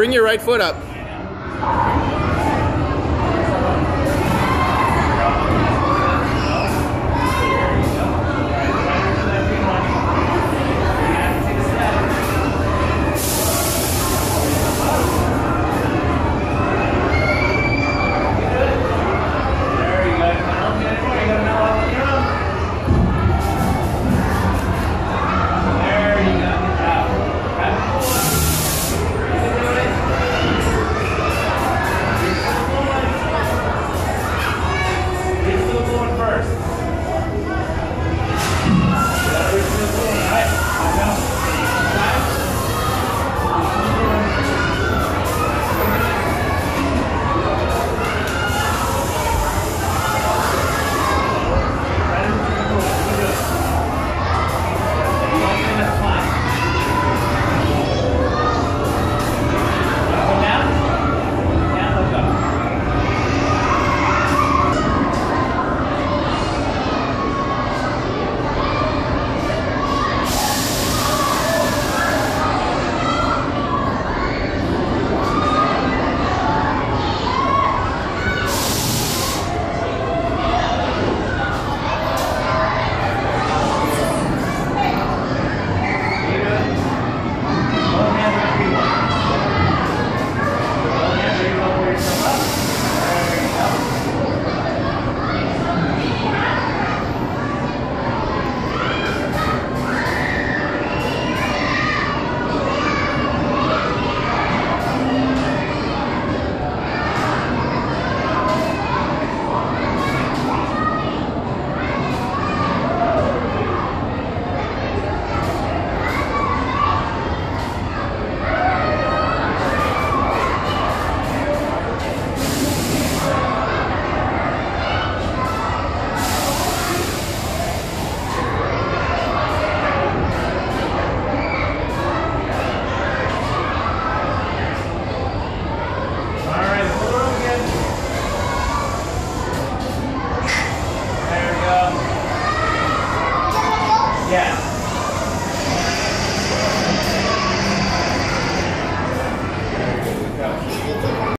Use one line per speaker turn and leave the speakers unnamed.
Bring your right foot up. Yeah.